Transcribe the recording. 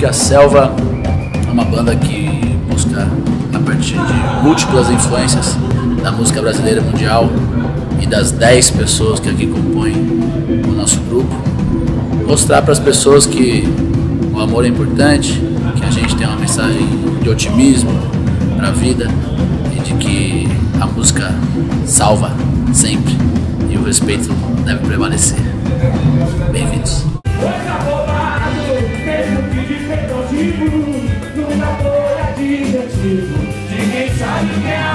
que a Selva é uma banda que busca, a partir de múltiplas influências da música brasileira mundial e das 10 pessoas que aqui compõem o nosso grupo, mostrar para as pessoas que o amor é importante, que a gente tem uma mensagem de otimismo para a vida e de que a música salva sempre e o respeito deve prevalecer. time now.